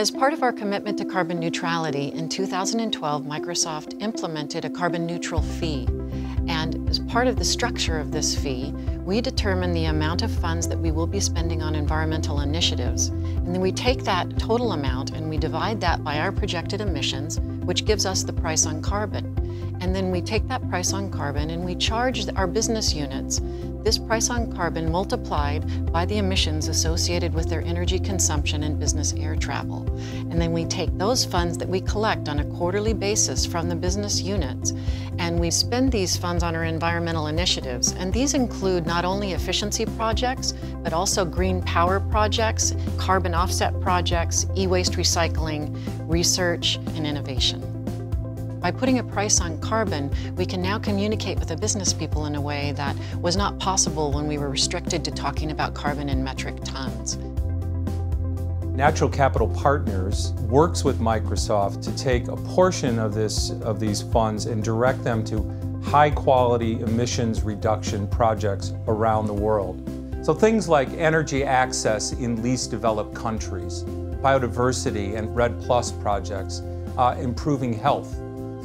As part of our commitment to carbon neutrality, in 2012, Microsoft implemented a carbon neutral fee. And as part of the structure of this fee, we determine the amount of funds that we will be spending on environmental initiatives. And then we take that total amount and we divide that by our projected emissions, which gives us the price on carbon. And then we take that price on carbon and we charge our business units this price on carbon multiplied by the emissions associated with their energy consumption and business air travel. And then we take those funds that we collect on a quarterly basis from the business units and we spend these funds on our environmental initiatives. And these include not only efficiency projects, but also green power projects, carbon offset projects, e-waste recycling, research, and innovation. By putting a price on carbon, we can now communicate with the business people in a way that was not possible when we were restricted to talking about carbon in metric tons. Natural Capital Partners works with Microsoft to take a portion of, this, of these funds and direct them to high quality emissions reduction projects around the world. So things like energy access in least developed countries, biodiversity and REDD Plus projects, uh, improving health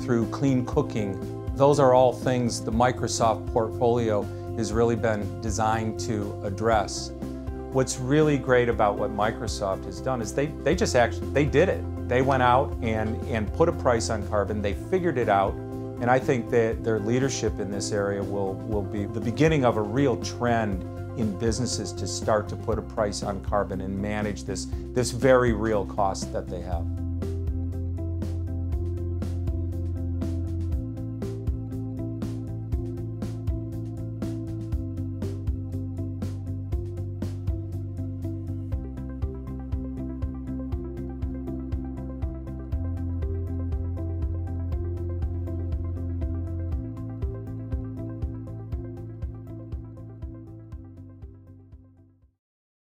through clean cooking. Those are all things the Microsoft portfolio has really been designed to address. What's really great about what Microsoft has done is they, they just actually, they did it. They went out and, and put a price on carbon, they figured it out, and I think that their leadership in this area will, will be the beginning of a real trend in businesses to start to put a price on carbon and manage this, this very real cost that they have.